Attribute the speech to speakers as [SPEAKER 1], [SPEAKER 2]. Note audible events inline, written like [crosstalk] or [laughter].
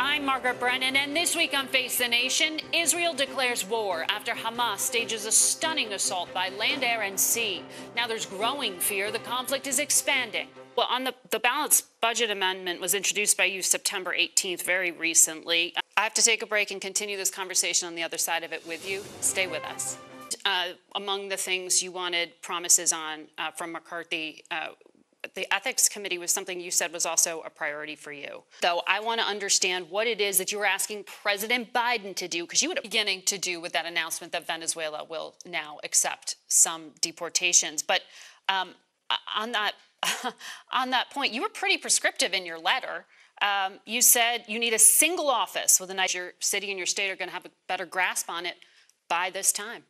[SPEAKER 1] I'm Margaret Brennan, and this week on Face the Nation, Israel declares war after Hamas stages a stunning assault by land, air, and sea. Now there's growing fear the conflict is expanding. Well, on the, the balanced budget amendment was introduced by you September 18th, very recently. I have to take a break and continue this conversation on the other side of it with you. Stay with us. Uh, among the things you wanted promises on uh, from McCarthy uh, the ethics committee was something you said was also a priority for you. Though I want to understand what it is that you were asking President Biden to do, because you were beginning to do with that announcement that Venezuela will now accept some deportations. But um, on that [laughs] on that point, you were pretty prescriptive in your letter. Um, you said you need a single office with a nice your city and your state are going to have a better grasp on it by this time.